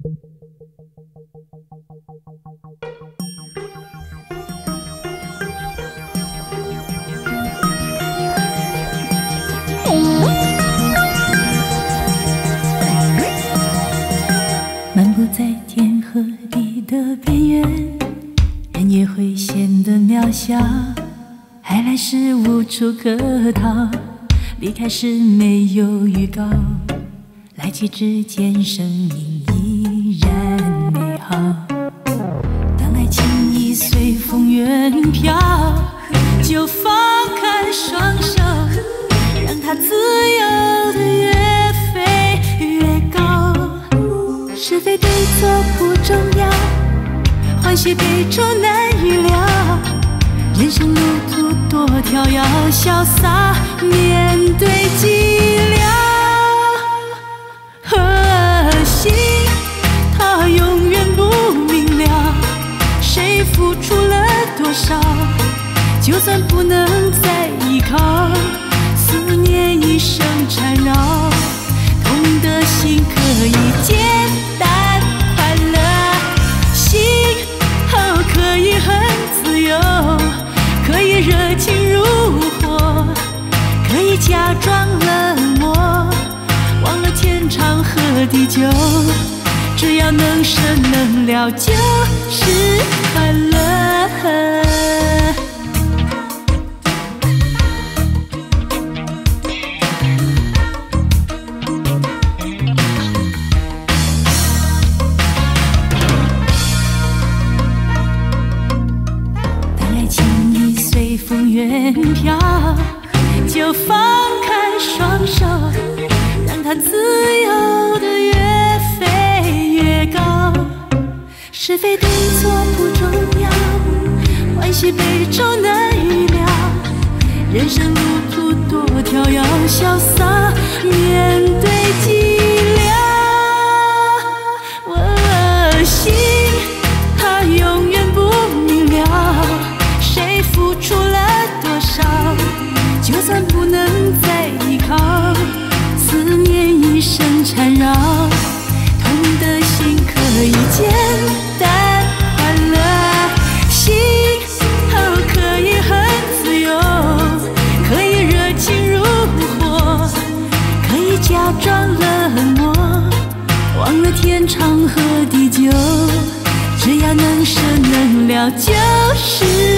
漫步在天和地的边缘，人也会显得渺小。爱来时无处可逃，离开时没有预告。来去之间，生命就放开双手，让它自由的越飞越高。是非对错不重要，欢喜悲愁难预料。人生路途多迢遥，潇洒面算不能再依靠，思念一生缠绕，痛的心可以简单快乐，心哦可以很自由，可以热情如火，可以假装冷漠，忘了天长和地久，只要能舍能了就是快乐。风远飘，就放开双手，让它自由的越飞越高。是非对错不重要，欢喜悲愁难缠绕，痛的心可以简单快乐，心哦可以很自由，可以热情如火，可以假装冷漠。忘了天长和地久，只要能舍能了就是。